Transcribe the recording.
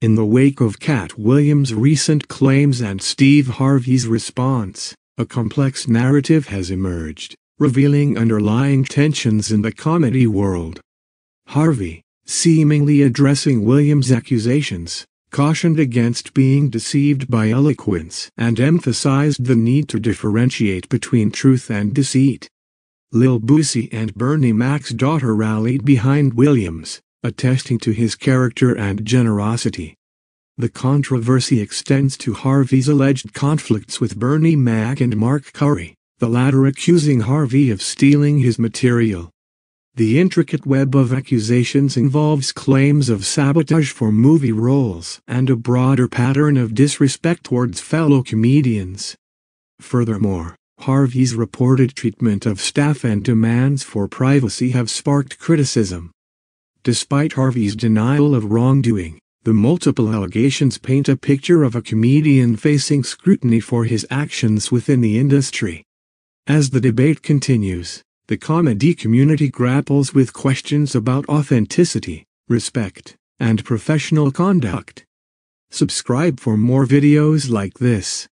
In the wake of Katt Williams' recent claims and Steve Harvey's response, a complex narrative has emerged, revealing underlying tensions in the comedy world. Harvey, seemingly addressing Williams' accusations, cautioned against being deceived by eloquence and emphasized the need to differentiate between truth and deceit. Lil Boosie and Bernie Mac's daughter rallied behind Williams, attesting to his character and generosity. The controversy extends to Harvey's alleged conflicts with Bernie Mac and Mark Curry, the latter accusing Harvey of stealing his material. The intricate web of accusations involves claims of sabotage for movie roles and a broader pattern of disrespect towards fellow comedians. Furthermore, Harvey's reported treatment of staff and demands for privacy have sparked criticism. Despite Harvey's denial of wrongdoing, the multiple allegations paint a picture of a comedian facing scrutiny for his actions within the industry. As the debate continues, the comedy community grapples with questions about authenticity, respect, and professional conduct. Subscribe for more videos like this.